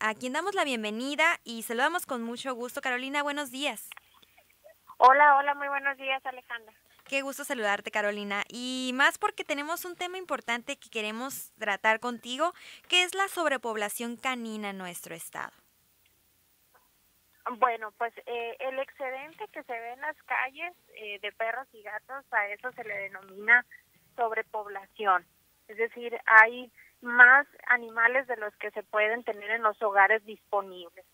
a quien damos la bienvenida y saludamos con mucho gusto. Carolina, buenos días. Hola, hola, muy buenos días, Alejandra. Qué gusto saludarte, Carolina. Y más porque tenemos un tema importante que queremos tratar contigo, que es la sobrepoblación canina en nuestro estado. Bueno, pues eh, el excedente que se ve en las calles eh, de perros y gatos, a eso se le denomina sobrepoblación. Es decir, hay más animales de los que se pueden tener en los hogares disponibles.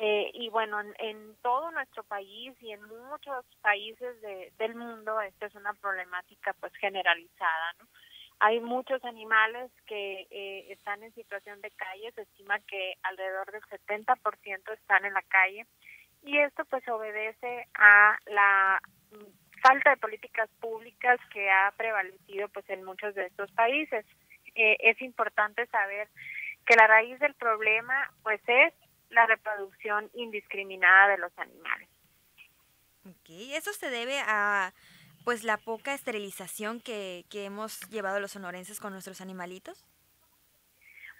Eh, y bueno, en, todo nuestro país y en muchos países de, del mundo, esta es una problemática pues generalizada, ¿no? Hay muchos animales que eh, están en situación de calle, se estima que alrededor del 70% están en la calle y esto pues obedece a la falta de políticas públicas que ha prevalecido pues en muchos de estos países. Es importante saber que la raíz del problema pues es la reproducción indiscriminada de los animales. Okay. Eso se debe a pues la poca esterilización que, que hemos llevado los sonorenses con nuestros animalitos?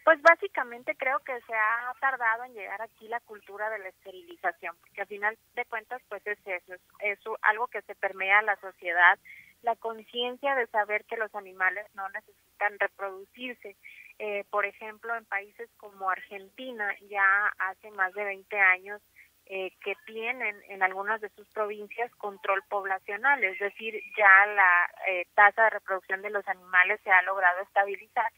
Pues básicamente creo que se ha tardado en llegar aquí la cultura de la esterilización, porque al final de cuentas pues es eso, es, algo que se permea a la sociedad, la conciencia de saber que los animales no necesitan reproducirse. Eh, por ejemplo, en países como Argentina ya hace más de 20 años eh, que tienen en algunas de sus provincias control poblacional, es decir, ya la eh, tasa de reproducción de los animales se ha logrado estabilizar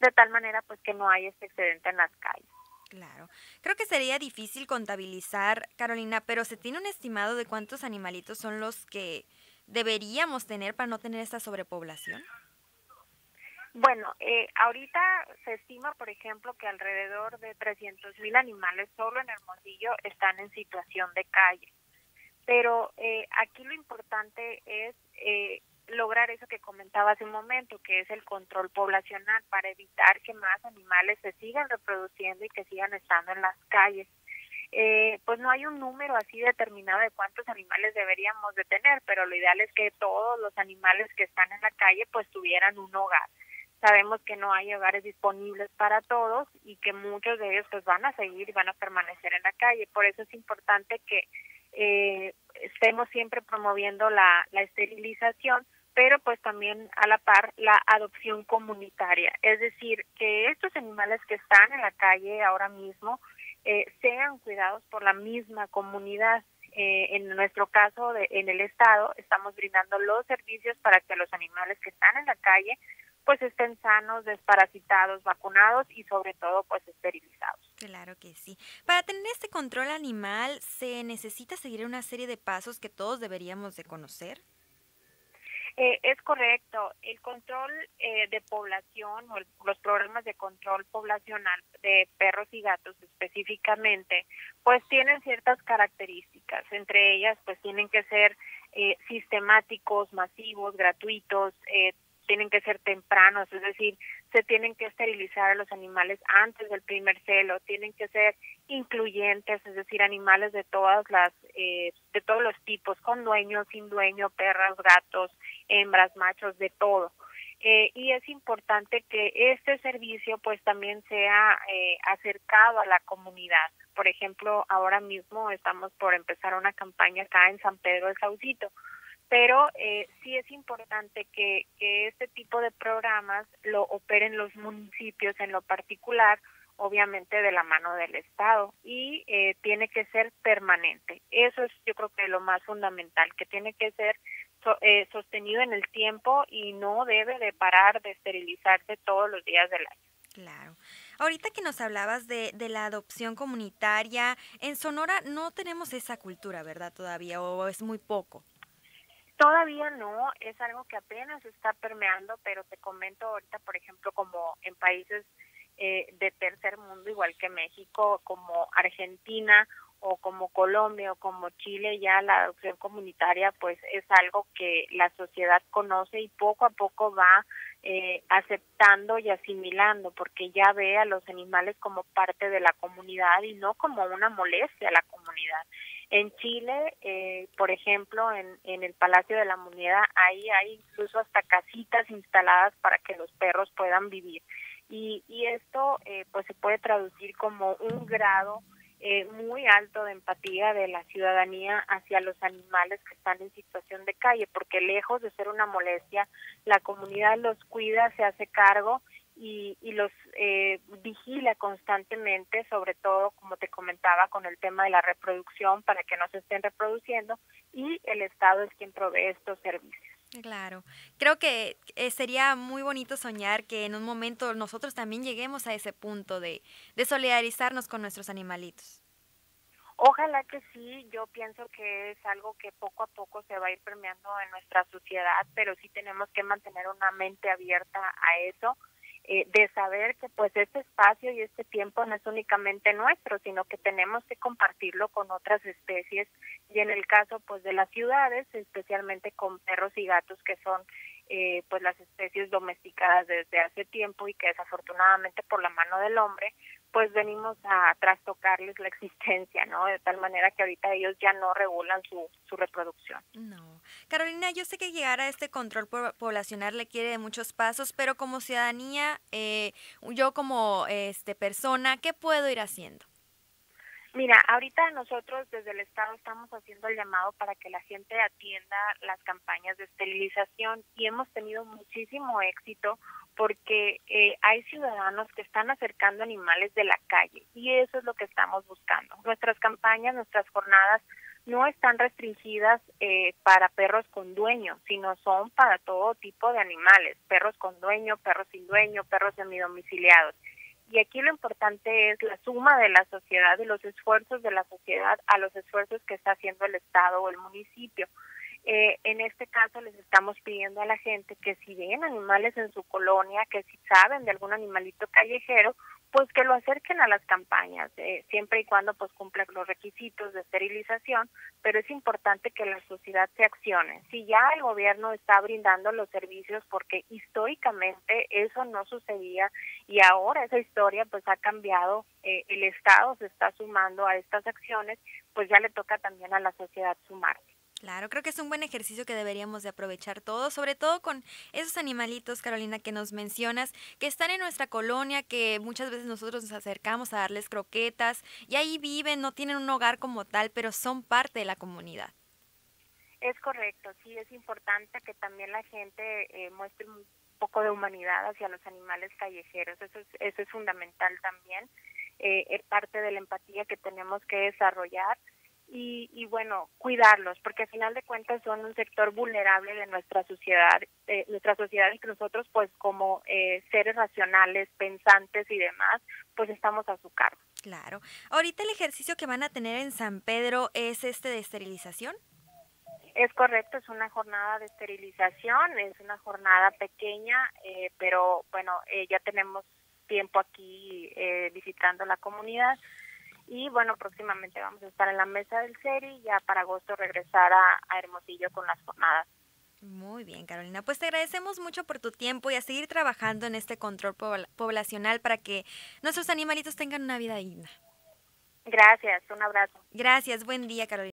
de tal manera pues que no hay este excedente en las calles. Claro. Creo que sería difícil contabilizar, Carolina, pero ¿se tiene un estimado de cuántos animalitos son los que deberíamos tener para no tener esta sobrepoblación? Bueno, eh, ahorita se estima, por ejemplo, que alrededor de 300 mil animales solo en Hermosillo están en situación de calle. Pero eh, aquí lo importante es eh, lograr eso que comentaba hace un momento, que es el control poblacional para evitar que más animales se sigan reproduciendo y que sigan estando en las calles. Eh, pues no hay un número así determinado de cuántos animales deberíamos de tener, pero lo ideal es que todos los animales que están en la calle pues tuvieran un hogar. Sabemos que no hay hogares disponibles para todos y que muchos de ellos pues van a seguir y van a permanecer en la calle. Por eso es importante que eh, estemos siempre promoviendo la, la esterilización, pero pues también a la par la adopción comunitaria. Es decir, que estos animales que están en la calle ahora mismo eh, sean cuidados por la misma comunidad. Eh, en nuestro caso, de, en el Estado, estamos brindando los servicios para que los animales que están en la calle pues estén sanos, desparasitados, vacunados y sobre todo pues esterilizados. Claro que sí. Para tener este control animal se necesita seguir una serie de pasos que todos deberíamos de conocer. Eh, es correcto. El control eh, de población o los programas de control poblacional de perros y gatos específicamente, pues tienen ciertas características. Entre ellas, pues tienen que ser eh, sistemáticos, masivos, gratuitos, eh, tienen que ser tempranos, es decir, se tienen que esterilizar a los animales antes del primer celo, tienen que ser incluyentes, es decir, animales de todas las, eh, de todos los tipos, con dueño, sin dueño, perras, gatos, hembras, machos, de todo. Eh, y es importante que este servicio pues también sea eh, acercado a la comunidad. Por ejemplo, ahora mismo estamos por empezar una campaña acá en San Pedro de Saucito pero eh, sí es importante que, que este tipo de programas lo operen los municipios en lo particular, obviamente de la mano del Estado, y eh, tiene que ser permanente. Eso es yo creo que lo más fundamental, que tiene que ser eh, sostenido en el tiempo y no debe de parar de esterilizarse todos los días del año. Claro. Ahorita que nos hablabas de, de, la adopción comunitaria, en Sonora no tenemos esa cultura, ¿verdad? Todavía, o es muy poco. Todavía no, es algo que apenas está permeando, pero te comento ahorita, por ejemplo, como en países eh, de tercer mundo, igual que México, como Argentina o como Colombia o como Chile, ya la adopción comunitaria pues es algo que la sociedad conoce y poco a poco va eh, aceptando y asimilando, porque ya ve a los animales como parte de la comunidad y no como una molestia a la comunidad. En Chile, eh, por ejemplo, en, en el Palacio de la Moneda, ahí hay incluso hasta casitas instaladas para que los perros puedan vivir. Y, y esto eh, pues se puede traducir como un grado eh, muy alto de empatía de la ciudadanía hacia los animales que están en situación de calle, porque lejos de ser una molestia, la comunidad los cuida, se hace cargo y, y los eh, vigila constantemente, sobre todo, como te comentaba, con el tema de la reproducción para que no se estén reproduciendo y el Estado es quien provee estos servicios. Claro, creo que eh, sería muy bonito soñar que en un momento nosotros también lleguemos a ese punto de, de solidarizarnos con nuestros animalitos. Ojalá que sí, yo pienso que es algo que poco a poco se va a ir permeando en nuestra sociedad, pero sí tenemos que mantener una mente abierta a eso eh, de saber que pues este espacio y este tiempo no es únicamente nuestro, sino que tenemos que compartirlo con otras especies y en el caso pues de las ciudades, especialmente con perros y gatos que son eh, pues las especies domesticadas desde hace tiempo y que desafortunadamente por la mano del hombre pues venimos a trastocarles la existencia, ¿no? De tal manera que ahorita ellos ya no regulan su, su reproducción. No. Carolina, yo sé que llegar a este control poblacional le quiere muchos pasos, pero como ciudadanía, eh, yo como este persona, ¿qué puedo ir haciendo? Mira, ahorita nosotros desde el Estado estamos haciendo el llamado para que la gente atienda las campañas de esterilización y hemos tenido muchísimo éxito porque eh, hay ciudadanos que están acercando animales de la calle y eso es lo que estamos buscando. Nuestras campañas, nuestras jornadas no están restringidas eh, para perros con dueño, sino son para todo tipo de animales, perros con dueño, perros sin dueño, perros semidomiciliados. Y aquí lo importante es la suma de la sociedad, de los esfuerzos de la sociedad a los esfuerzos que está haciendo el Estado o el municipio. Eh, en este caso les estamos pidiendo a la gente que si ven animales en su colonia, que si saben de algún animalito callejero, pues que lo acerquen a las campañas, eh, siempre y cuando pues cumplan los requisitos de esterilización, pero es importante que la sociedad se accione. Si ya el gobierno está brindando los servicios, porque históricamente eso no sucedía y ahora esa historia pues ha cambiado, eh, el Estado se está sumando a estas acciones, pues ya le toca también a la sociedad sumarse. Claro, creo que es un buen ejercicio que deberíamos de aprovechar todos, sobre todo con esos animalitos, Carolina, que nos mencionas, que están en nuestra colonia, que muchas veces nosotros nos acercamos a darles croquetas y ahí viven, no tienen un hogar como tal, pero son parte de la comunidad. Es correcto, sí, es importante que también la gente eh, muestre un poco de humanidad hacia los animales callejeros, eso es, eso es fundamental también, eh, es parte de la empatía que tenemos que desarrollar y, y, bueno, cuidarlos, porque al final de cuentas son un sector vulnerable de nuestra sociedad, eh, nuestra sociedad y que nosotros pues como eh, seres racionales, pensantes y demás, pues estamos a su cargo. Claro. Ahorita el ejercicio que van a tener en San Pedro es este de esterilización. Es correcto, es una jornada de esterilización, es una jornada pequeña, eh, pero bueno, eh, ya tenemos tiempo aquí eh, visitando la comunidad y bueno, próximamente vamos a estar en la mesa del SERI ya para agosto regresar a, Hermosillo con las jornadas. Muy bien, Carolina. Pues te agradecemos mucho por tu tiempo y a seguir trabajando en este control poblacional para que nuestros animalitos tengan una vida digna. Gracias, un abrazo. Gracias, buen día, Carolina.